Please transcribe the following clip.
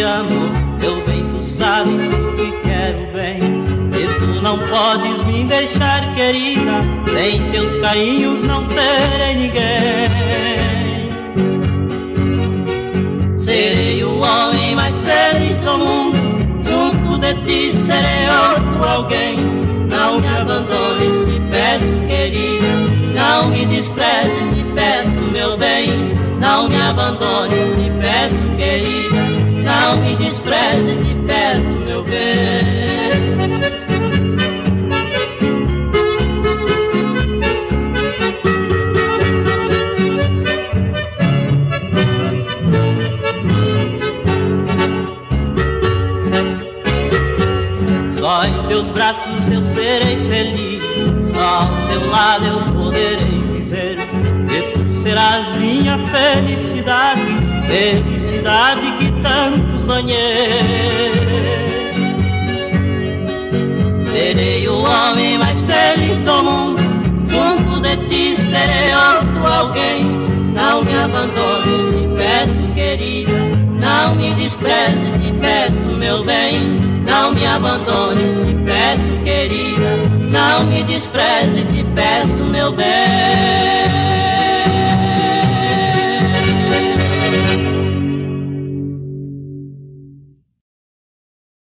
amo, meu bem, tu sabes que te quero bem. E tu não podes me deixar, querida, sem teus carinhos não serei ninguém. Serei o homem mais feliz do mundo, junto de ti serei outro alguém. Não me abandones, te peço, querida, não me desprezes, te peço, meu bem. Não me abandones, te peço, querida. Não me despreze, te peço, meu bem. Só em teus braços eu serei feliz. Ao teu lado eu poderei felicidade, felicidade que tanto sonhei. Serei o homem mais feliz do mundo, junto de ti serei outro alguém. Não me abandones, te peço, querida, não me despreze, te peço, meu bem. Não me abandones, te peço, querida, não me despreze, te peço, meu bem.